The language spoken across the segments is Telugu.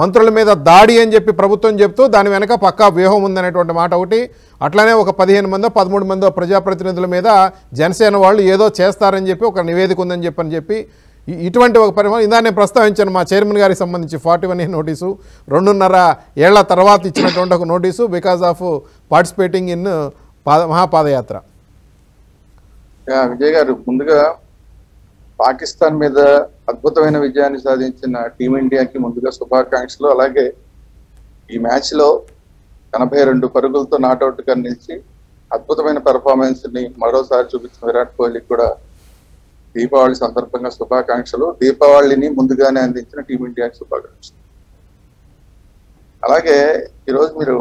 మంత్రుల మీద దాడి అని చెప్పి ప్రభుత్వం చెప్తూ దాని వెనక పక్కా వ్యూహం ఉందనేటువంటి మాట ఒకటి. అట్లానే ఒక పదిహేను మందో పదమూడు మందో ప్రజాప్రతినిధుల మీద జనసేన వాళ్ళు ఏదో చేస్తారని చెప్పి ఒక నివేదిక ఉందని చెప్పని చెప్పి ఇటువంటి ఒక పరిమాణం. ఇందా నేను ప్రస్తావించాను మా చైర్మన్ గారికి సంబంధించి ఫార్టీ వన్ నోటీసు. రెండున్నర ఏళ్ళ తర్వాత ఇచ్చినటువంటి ఒక notice because of participating in పాద మహాపాదయాత్ర. విజయ్ గారు ముందుగా పాకిస్తాన్ మీద అద్భుతమైన విజయాన్ని సాధించిన టీమిండియాకి ముందుగా శుభాకాంక్షలు. అలాగే ఈ మ్యాచ్లో ఎనభై రెండు పరుగులతో నాట్అవుట్గా నిలిచి అద్భుతమైన పెర్ఫార్మెన్స్ని మరోసారి చూపించిన విరాట్ కోహ్లీ కూడా దీపావళి సందర్భంగా శుభాకాంక్షలు. దీపావళిని ముందుగానే అందించిన టీమిండియాకి శుభాకాంక్షలు. అలాగే ఈరోజు మీరు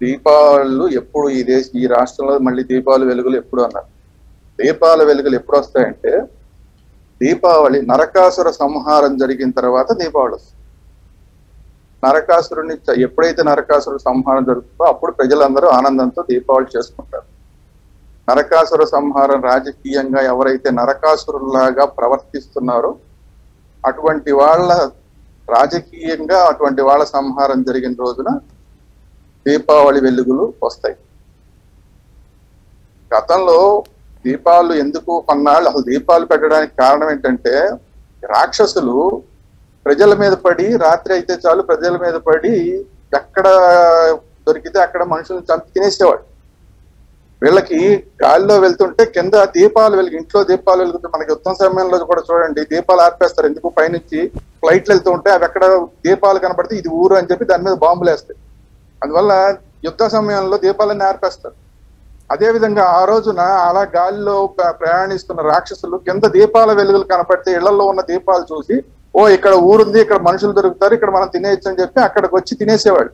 దీపావళిలు ఎప్పుడు ఈ దేశ ఈ రాష్ట్రంలో మళ్ళీ దీపావళి వెలుగులు ఎప్పుడు అన్నారు? దీపాల వెలుగులు ఎప్పుడు వస్తాయంటే దీపావళి నరకాసుర సంహారం జరిగిన తర్వాత దీపావళి వస్తుంది. నరకాసురుని ఎప్పుడైతే నరకాసుర సంహారం జరుగుతుందో అప్పుడు ప్రజలందరూ ఆనందంతో దీపావళి చేసుకుంటారు. నరకాసుర సంహారం రాజకీయంగా ఎవరైతే నరకాసురులాగా ప్రవర్తిస్తున్నారో అటువంటి వాళ్ళ రాజకీయంగా అటువంటి వాళ్ళ సంహారం జరిగిన రోజున దీపావళి వెలుగులు వస్తాయి. గతంలో దీపాలు ఎందుకు కొన్నాళ్ళు? అసలు దీపాలు పెట్టడానికి కారణం ఏంటంటే రాక్షసులు ప్రజల మీద పడి రాత్రి అయితే చాలు ప్రజల మీద పడి ఎక్కడ దొరికితే అక్కడ మనుషులను చంపి తినేసేవాడు వీళ్ళకి గాలిలో వెళ్తుంటే కింద దీపాలు వెలిగి ఇంట్లో దీపాలు వెలుగుతుంటే మనకి యుద్ధం సమయంలో కూడా చూడండి దీపాలు ఆర్పేస్తారు. ఎందుకు? పైనుంచి ఫ్లైట్లు వెళ్తూ ఉంటే అవి ఎక్కడ దీపాలు కనబడితే ఇది ఊరు అని చెప్పి దాని మీద బాంబులు వేస్తాయి అందువల్ల యుద్ధ సమయంలో దీపాలన్నీ ఆర్పేస్తారు. అదేవిధంగా ఆ రోజున అలా గాలిలో ప్రయాణిస్తున్న రాక్షసులు కింద దీపాల వెలుగులు కనపడితే ఇళ్ళలో ఉన్న దీపాలు చూసి ఓ ఇక్కడ ఊరుంది ఇక్కడ మనుషులు దొరుకుతారు ఇక్కడ మనం తినేయచ్చు అని చెప్పి అక్కడికి వచ్చి తినేసేవాడు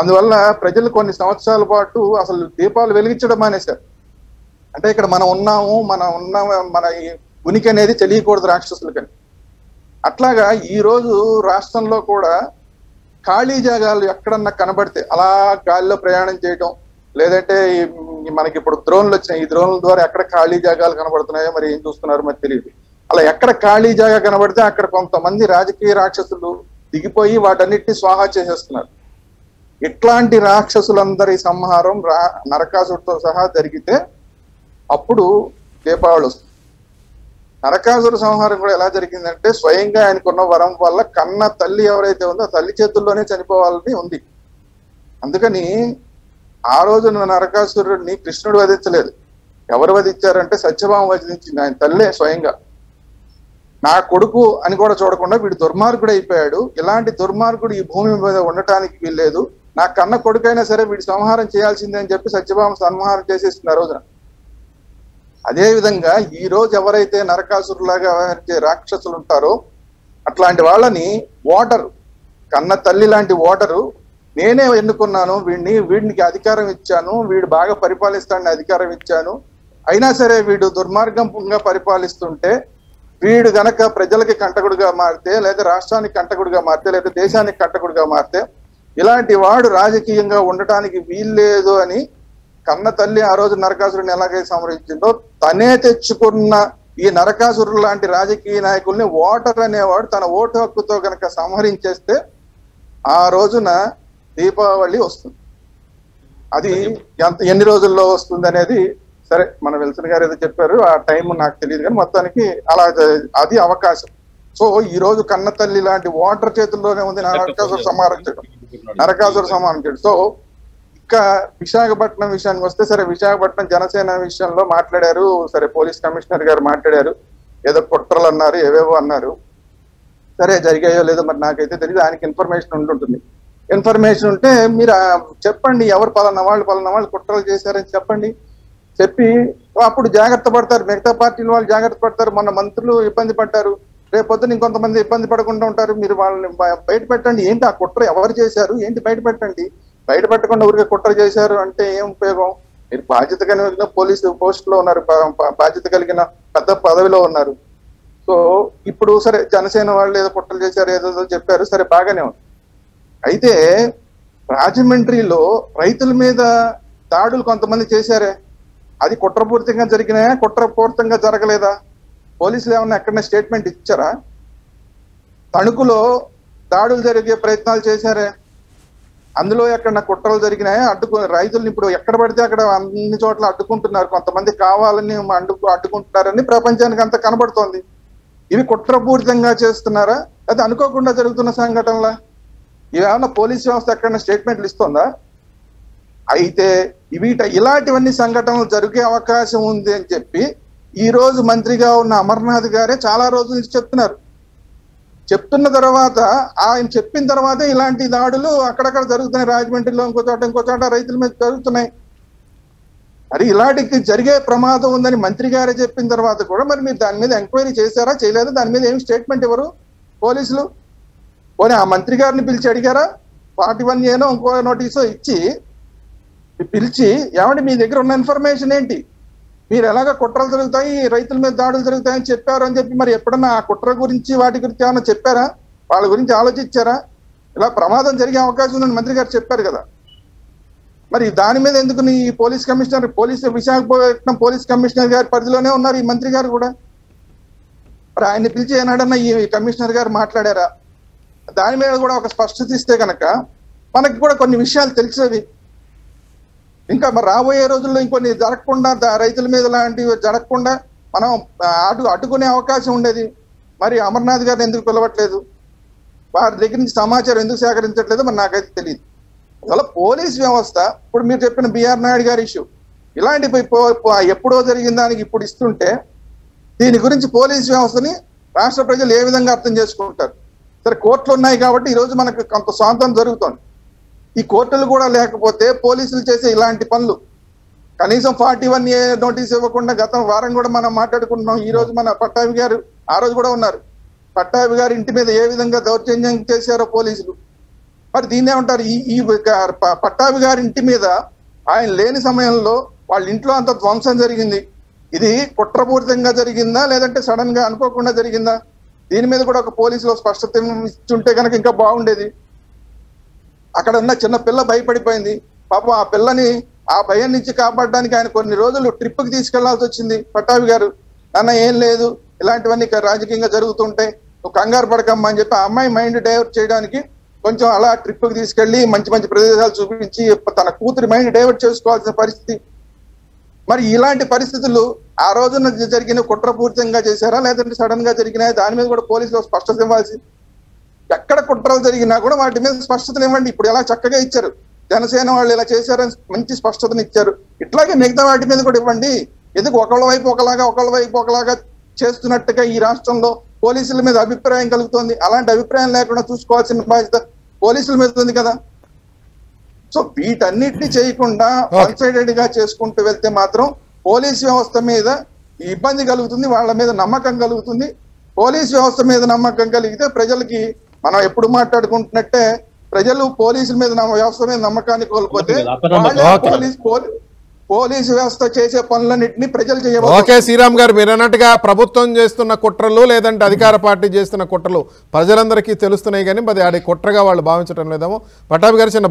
అందువల్ల ప్రజలు కొన్ని సంవత్సరాల పాటు అసలు దీపాలు వెలిగించడం మానేశారు. అంటే ఇక్కడ మనం ఉన్నాము మనం ఉన్నాము మన ఈ ఉనికి అనేది తెలియకూడదు రాక్షసులకని. అట్లాగా ఈ రోజు రాష్ట్రంలో కూడా ఖాళీ జాగాలు ఎక్కడన్నా కనబడితే అలా గాలిలో ప్రయాణం చేయడం లేదంటే మనకి ఇప్పుడు డ్రోన్లు వచ్చినాయి ఈ డ్రోన్ల ద్వారా ఎక్కడ ఖాళీ జాగాలు కనబడుతున్నాయో మరి ఏం చూస్తున్నారో మరి తెలియదు. అలా ఎక్కడ ఖాళీ జాగా కనబడితే అక్కడ కొంతమంది రాజకీయ రాక్షసులు దిగిపోయి వాటన్నిటిని స్వాహా చేసేస్తున్నారు. ఇట్లాంటి రాక్షసులందరి సంహారం రా నరకాసుడితో సహా జరిగితే అప్పుడు దీపావళి వస్తుంది. నరకాసుర సంహారం కూడా ఎలా జరిగిందంటే స్వయంగా ఆయనకున్న వరం వల్ల కన్న తల్లి ఎవరైతే ఉందో తల్లి చేతుల్లోనే చనిపోవాలని ఉంది. అందుకని ఆ రోజున నరకాసురుడిని కృష్ణుడు వధించలేదు. ఎవరు వధించారంటే సత్యభామ వధించింది ఆయన తల్లే స్వయంగా. నా కొడుకు అని కూడా చూడకుండా వీడు దుర్మార్గుడు అయిపోయాడు. ఇలాంటి దుర్మార్గుడు ఈ భూమి మీద ఉండటానికి వీల్లేదు. నా కన్న కొడుకైనా సరే వీడి సంహారం చేయాల్సిందే అని చెప్పి సత్యభామ సంహారం చేసేసింది ఆ రోజున. అదేవిధంగా ఈ రోజు ఎవరైతే నరకాసురులాగా వ్యవహరించే రాక్షసులు ఉంటారో అట్లాంటి వాళ్ళని ఓటరు కన్న తల్లి లాంటి ఓటరు నేనే ఎన్నుకున్నాను వీడిని వీడికి అధికారం ఇచ్చాను వీడు బాగా పరిపాలిస్తాడని అధికారం ఇచ్చాను. అయినా సరే వీడు దుర్మార్గంగా పరిపాలిస్తుంటే వీడు గనక ప్రజలకి కంటకుడుగా మారితే లేదా రాష్ట్రానికి కంటకుడుగా మారితే లేదా దేశానికి కంటకుడుగా మారితే ఇలాంటి వాడు రాజకీయంగా ఉండటానికి వీల్లేదు అని కన్న తల్లి ఆ రోజు నరకాసురుని ఎలాగైతే సంహరించిందో తనే తెచ్చుకున్న ఈ నరకాసురుడు లాంటి రాజకీయ నాయకుల్ని ఓటర్ అనేవాడు తన ఓటు హక్కుతో కనుక సంహరించేస్తే ఆ రోజున దీపావళి వస్తుంది. అది ఎంత ఎన్ని రోజుల్లో వస్తుంది అనేది సరే మన విల్సన్ గారు ఏదో చెప్పారు ఆ టైం నాకు తెలియదు కానీ మొత్తానికి అలా అది అవకాశం. సో ఈ రోజు కన్న తల్లి లాంటి ఓటర్ చేతుల్లోనే ఉంది నరకాసుర సంహారం చేయడం. నరకాసుర సంహారం చేయడం. సో ఇంకా విశాఖపట్నం విషయానికి వస్తే సరే విశాఖపట్నం జనసేన విషయంలో మాట్లాడారు సరే పోలీస్ కమిషనర్ గారు మాట్లాడారు ఏదో కుట్రలు అన్నారు ఏవేవో అన్నారు. సరే జరిగాయో లేదో మరి నాకైతే తెలియదు ఆయనకి ఇన్ఫర్మేషన్ ఉంటుంటుంది ఇన్ఫర్మేషన్ ఉంటే మీరు చెప్పండి ఎవరు పలానా వాళ్ళు పలానా వాళ్ళు కుట్రలు చేశారని చెప్పండి. చెప్పి అప్పుడు జాగ్రత్త పడతారు. మిగతా పార్టీల వాళ్ళు జాగ్రత్త పడతారు. మన మంత్రులు ఇబ్బంది పడ్డారు. రేపొద్దున ఇంకొంతమంది ఇబ్బంది పడకుండా ఉంటారు. మీరు వాళ్ళని బయట పెట్టండి. ఏంటి ఆ కుట్ర ఎవరు చేశారు? ఏంటి బయట పెట్టండి. బయట పెట్టకుండా ఊరికే కుట్ర చేశారు అంటే ఏం ఉపయోగం? మీరు బాధ్యత కలిగిన పోలీసు పోస్టులో ఉన్నారు. బాధ్యత కలిగిన పెద్ద పదవిలో ఉన్నారు. సో ఇప్పుడు సరే జనసేన వాళ్ళు ఏదో కుట్రలు చేశారు ఏదో చెప్పారు. సరే బాగానే ఉంది. అయితే రాజమండ్రిలో రైతుల మీద దాడులు కొంతమంది చేశారే. అది కుట్రపూరితంగా జరిగినాయా? కుట్రపూరితంగా జరగలేదా? పోలీసులు ఏమన్నా ఎక్కడైనా స్టేట్మెంట్ ఇచ్చారా? తణుకులో దాడులు జరిగే ప్రయత్నాలు చేశారే. అందులో ఎక్కడ కుట్రలు జరిగినాయా? అడ్డుకు రైతులు ఇప్పుడు ఎక్కడ పడితే అక్కడ అన్ని చోట్ల అడ్డుకుంటున్నారు. కొంతమంది కావాలని అడ్డుకు అడ్డుకుంటున్నారని ప్రపంచానికి అంత కనబడుతోంది. ఇవి కుట్రపూరితంగా చేస్తున్నారా? అది అనుకోకుండా జరుగుతున్న సంఘటనలా? ఇవేమన్నా పోలీస్ వ్యవస్థ ఎక్కడైనా స్టేట్మెంట్లు ఇస్తుందా? అయితే వీట ఇలాంటివన్నీ సంఘటనలు జరిగే అవకాశం ఉంది అని చెప్పి ఈ రోజు మంత్రిగా ఉన్న అమర్నాథ్ గారే చాలా రోజుల నుంచి చెప్తున్నారు. చెప్తున్న తర్వాత ఆయన చెప్పిన తర్వాతే ఇలాంటి దాడులు అక్కడక్కడ జరుగుతున్నాయి. రాజమండ్రిలో ఇంకో చోట ఇంకో చోట రైతుల మీద జరుగుతున్నాయి. మరి ఇలాంటికి జరిగే ప్రమాదం ఉందని మంత్రి గారే చెప్పిన తర్వాత కూడా మరి మీరు దాని మీద ఎంక్వైరీ చేశారా చేయలేదా? దాని మీద ఏమి స్టేట్మెంట్ ఇవ్వరు పోలీసులు? పోనీ ఆ మంత్రి గారిని పిలిచి అడిగారా? ఫార్టీ వన్ ఏనో ఇంకో నోటీసో ఇచ్చి పిలిచి ఏమంటే మీ దగ్గర ఉన్న ఇన్ఫర్మేషన్ ఏంటి? మీరు ఎలాగ కుట్రలు జరుగుతాయి రైతుల మీద దాడులు జరుగుతాయని చెప్పారు అని చెప్పి మరి ఎప్పుడన్నా ఆ కుట్ర గురించి వాటి గురించి ఏమన్నా చెప్పారా? వాళ్ళ గురించి ఆలోచించారా? ఇలా ప్రమాదం జరిగే అవకాశం ఉందని మంత్రి గారు చెప్పారు కదా. మరి దాని మీద ఎందుకు నీ police commissioner police Visakhapatnam police commissioner గారి పరిధిలోనే ఉన్నారు ఈ మంత్రి గారు కూడా? మరి ఆయన్ని పిలిచి ఏనాడన్నా ఈ కమిషనర్ గారు మాట్లాడారా? దాని మీద కూడా ఒక స్పష్టత ఇస్తే కనుక మనకి కూడా కొన్ని విషయాలు తెలిసేవి ఇంకా మరి రాబోయే రోజుల్లో ఇంకొన్ని జరగకుండా రైతుల మీద లాంటివి జరగకుండా మనం అటు అడ్డుకునే అవకాశం ఉండేది. మరి అమర్నాథ్ గారిని ఎందుకు పిలవట్లేదు? వారి దగ్గర నుంచి సమాచారం ఎందుకు సేకరించట్లేదు మరి నాకైతే తెలియదు అందువల్ల పోలీస్ వ్యవస్థ ఇప్పుడు మీరు చెప్పిన బిఆర్ నాయుడు గారి ఇష్యూ ఇలాంటి పో- ఎప్పుడో జరిగిన దానికి ఇప్పుడు ఇస్తుంటే దీని గురించి పోలీస్ వ్యవస్థని రాష్ట్ర ప్రజలు ఏ విధంగా అర్థం చేసుకుంటారు? సరే కోర్టులు ఉన్నాయి కాబట్టి ఈరోజు మనకు కొంత స్వాతంత్రం జరుగుతుంది. ఈ కోర్టులు కూడా లేకపోతే పోలీసులు చేసే ఇలాంటి పనులు. కనీసం ఫార్టీ వన్ ఏ నోటీస్ ఇవ్వకుండా గత వారం కూడా మనం మాట్లాడుకుంటున్నాం. ఈ రోజు మన పట్టాభి గారు ఆ రోజు కూడా ఉన్నారు. పట్టాభి గారి ఇంటి మీద ఏ విధంగా దౌర్జన్యం చేశారో పోలీసులు. మరి దీన్ని ఏమంటారు? ఈ ఈ ప- పట్టాభి గారి ఇంటి మీద ఆయన లేని సమయంలో వాళ్ళ ఇంట్లో అంత ధ్వంసం జరిగింది. ఇది కుట్రపూరితంగా జరిగిందా? లేదంటే సడన్గా అనుకోకుండా జరిగిందా? దీని మీద కూడా ఒక పోలీసులో స్పష్టత ఇచ్చుంటే కనుక ఇంకా బాగుండేది. అక్కడ ఉన్న చిన్న పిల్ల భయపడిపోయింది. పాపం ఆ పిల్లని ఆ భయం నుంచి కాపాడడానికి ఆయన కొన్ని రోజులు ట్రిప్కి తీసుకెళ్ళాల్సి వచ్చింది పట్టాభి గారు. నాన్న ఏం లేదు. ఇలాంటివన్నీ రాజకీయంగా జరుగుతుంటాయి ఒక కంగారు పడకమ్మా అని చెప్పి ఆ అమ్మాయి మైండ్ డైవర్ట్ చేయడానికి కొంచెం అలా ట్రిప్కి తీసుకెళ్ళి మంచి మంచి ప్రదేశాలు చూపించి తన కూతురి మైండ్ డైవర్ట్ చేసుకోవాల్సిన పరిస్థితి మరి ఇలాంటి పరిస్థితులు ఆ రోజున జరిగిన కుట్రపూరితంగా చేశారా? లేదంటే సడన్గా జరిగినాయా? దాని మీద కూడా పోలీసులు స్పష్టత ఇవ్వాల్సి ఎక్కడ కుట్రలు జరిగినా కూడా వాటి మీద స్పష్టతలు ఇవ్వండి. ఇప్పుడు ఎలా చక్కగా ఇచ్చారు? జనసేన వాళ్ళు ఇలా చేశారని మంచి స్పష్టతను ఇచ్చారు. ఇట్లాగే మిగతా వాటి మీద కూడా ఇవ్వండి. ఎందుకు ఒకళ్ళ వైపు ఒకలాగా ఒకళ్ళ వైపు ఒకలాగా చేస్తున్నట్టుగా ఈ రాష్ట్రంలో పోలీసుల మీద అభిప్రాయం కలుగుతోంది. అలాంటి అభిప్రాయం లేకుండా చూసుకోవాల్సిన బాధ్యత పోలీసుల మీద ఉంది కదా. సో వీటన్నిటిని చేయకుండా వన్ సైడెడ్గా చేసుకుంటూ వెళ్తే మాత్రం పోలీస్ వ్యవస్థ మీద ఇబ్బంది కలుగుతుంది వాళ్ళ మీద నమ్మకం కలుగుతుంది. పోలీస్ వ్యవస్థ మీద నమ్మకం కలిగితే ప్రజలకి మనం ఎప్పుడు మాట్లాడుకుంటున్నట్టే ప్రజలు పోలీసుల మీద వ్యవస్థ మీద నమ్మకాన్ని కోల్పోతే పోలీసు వ్యవస్థ చేసే పనులన్నింటినీ ప్రజలు చేయవచ్చు ఓకే శ్రీరామ్ గారు మీరు అన్నట్టుగా ప్రభుత్వం చేస్తున్న కుట్రలు లేదంటే అధికార పార్టీ చేస్తున్న కుట్రలు ప్రజలందరికీ తెలుస్తున్నాయి కానీ మరి అది కుట్రగా వాళ్ళు భావించడం లేదేమో. పట్టాభి గారు చిన్న